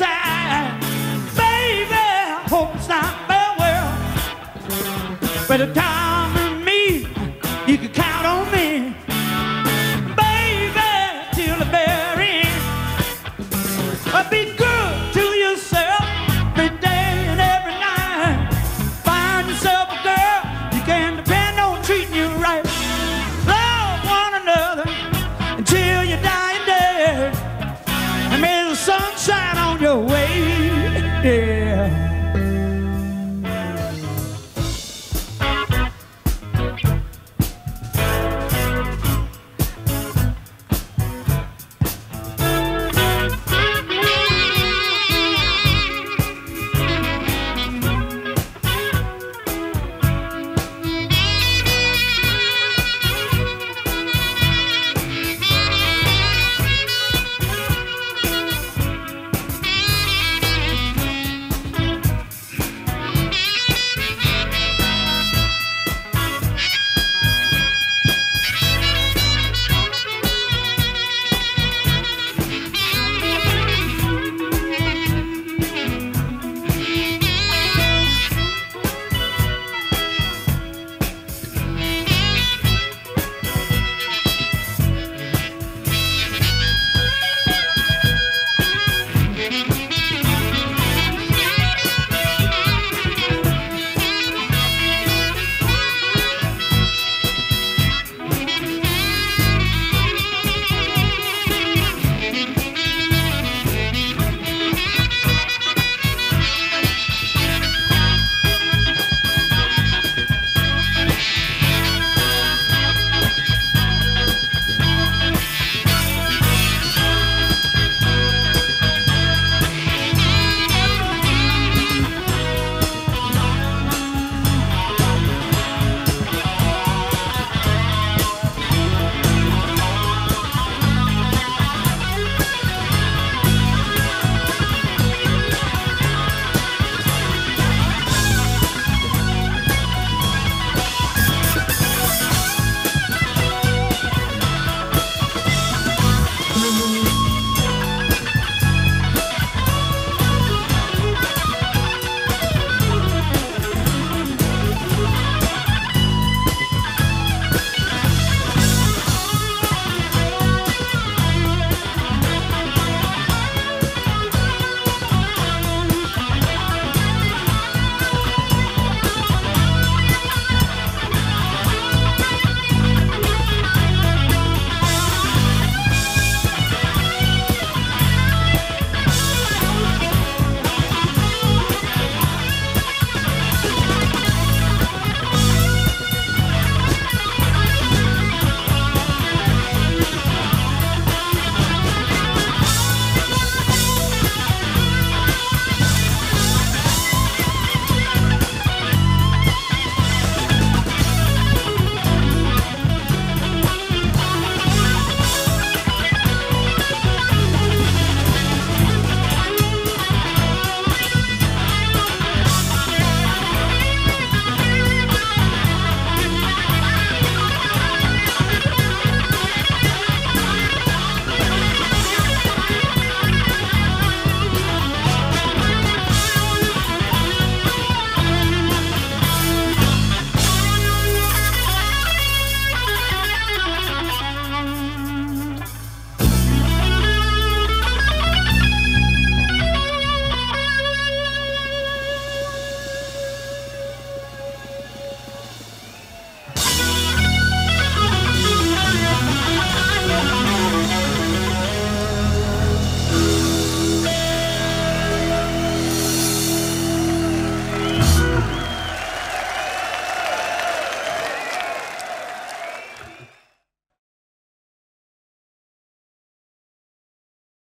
side. Baby, it's not farewell. But the time. Joe.